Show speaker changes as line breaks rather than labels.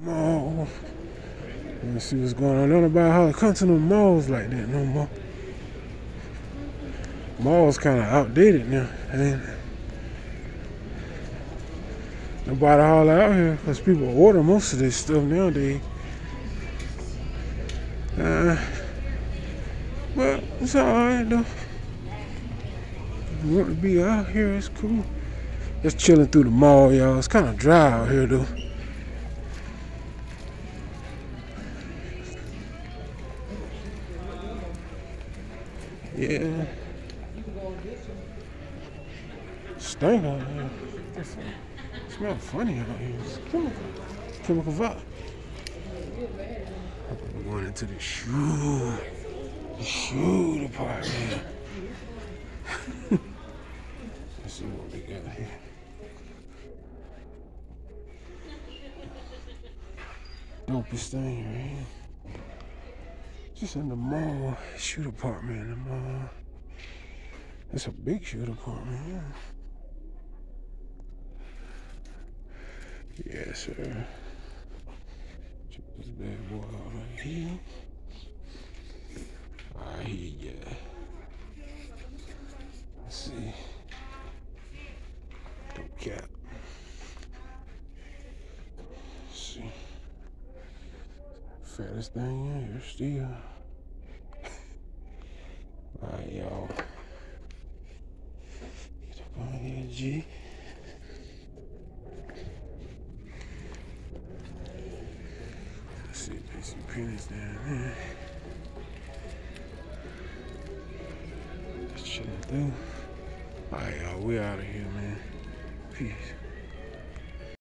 Mall. Let me see what's going on. Don't nobody how to come to no malls like that no more. Malls kind of outdated now. And nobody all out here because people order most of this stuff nowadays. Uh, but it's alright though. If you want to be out here, it's cool. Just chilling through the mall, y'all. It's kind of dry out here though. Yeah. Stink out here. It funny out here. It's chemical, chemical vibe. We're going into the shoe, the shoe department. Let's see what we got here. Dopest thing right here. Just in the mall, shoe department in the mall. It's a big shoe department, yeah. Yes, sir. Check this bad boy out right here. Right here, yeah. Let's see. Dope cap. Let's see. Fattest thing in here still. Alright, y'all. Get up on here, G. Let's see, there's some pennies down there. Just chilling through. Alright, y'all, we out of here, man. Peace.